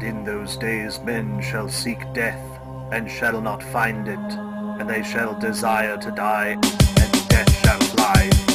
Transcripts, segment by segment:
And in those days men shall seek death, and shall not find it, and they shall desire to die, and death shall fly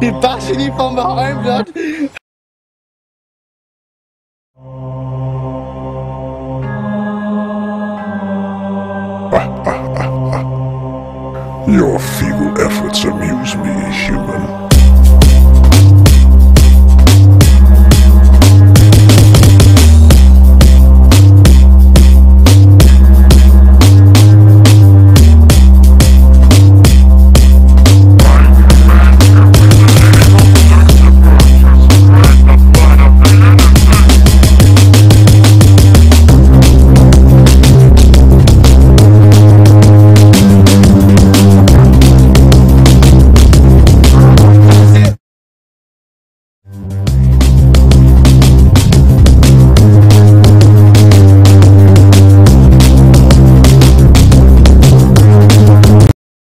Die Basje die van behind dat. Your feeble efforts amuse me, human.